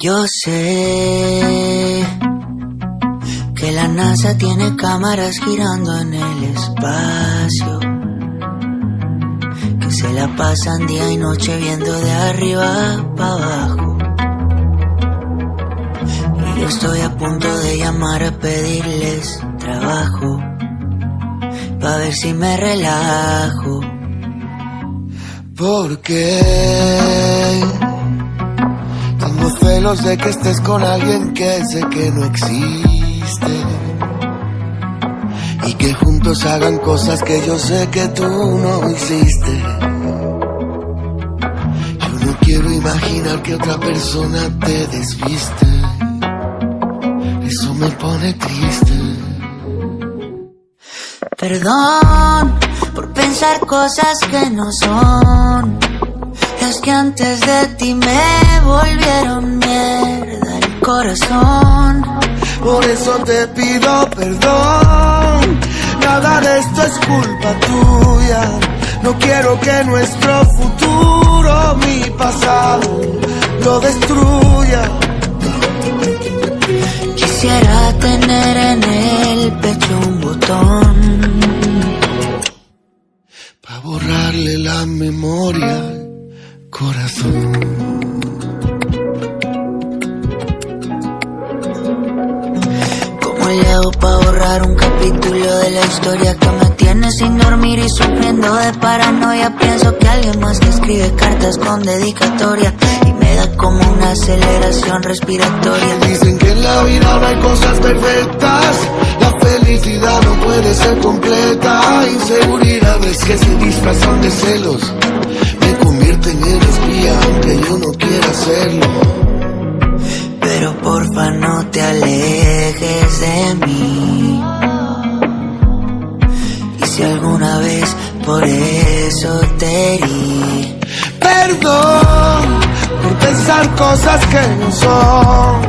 Yo sé que la NASA tiene cámaras girando en el espacio, que se la pasan día y noche viendo de arriba para abajo. Y yo estoy a punto de llamar a pedirles trabajo, para ver si me relajo. Porque celos de que estés con alguien que sé que no existe. Y que juntos hagan cosas que yo sé que tú no hiciste. Yo no quiero imaginar que otra persona te desviste. Eso me pone triste. Perdón por pensar cosas que no son. Es que antes de ti me volvieron corazón. Por eso te pido perdón. Nada de esto es culpa tuya. No quiero que nuestro futuro, mi pasado, lo destruya. Quisiera tener en el pecho un botón. Pa' borrarle la memoria al corazón. ¿Cómo le hago pa' borrar un capítulo de la historia que me tiene sin dormir y sufriendo de paranoia? Pienso que alguien más te escribe cartas con dedicatoria y me da como una aceleración respiratoria. Dicen que en la vida no hay cosas perfectas. La felicidad no puede ser completa. Inseguridades que se disfrazan de celos me convierten en espía aunque yo no quiera serlo. Pero porfa no te alejes de mí. Y si alguna vez por eso te herí, Perdón por pensar cosas que no son.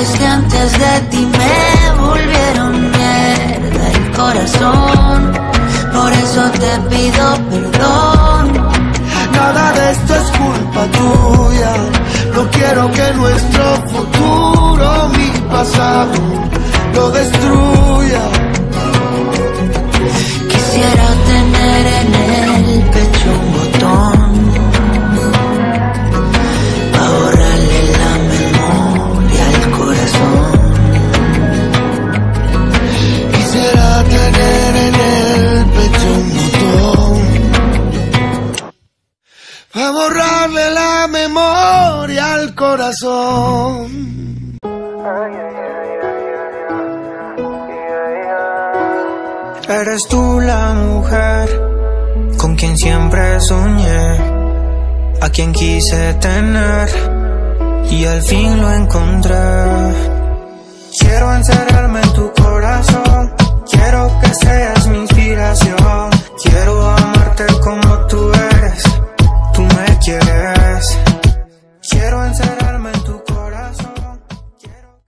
es que antes de ti me volvieron mierda el corazón. Por eso te pido perdón. Nada de esto es culpa tuya. No quiero que futuro, mi lo destruya. Quisiera tener en el pecho un botón para borrarle la memoria al corazón. Quisiera tener en el pecho un botón para borrarle la memoria al corazón. Eres tú la mujer con quien siempre soñé, a quien quise tener y al fin lo encontré. Quiero encerrarme en tu corazón,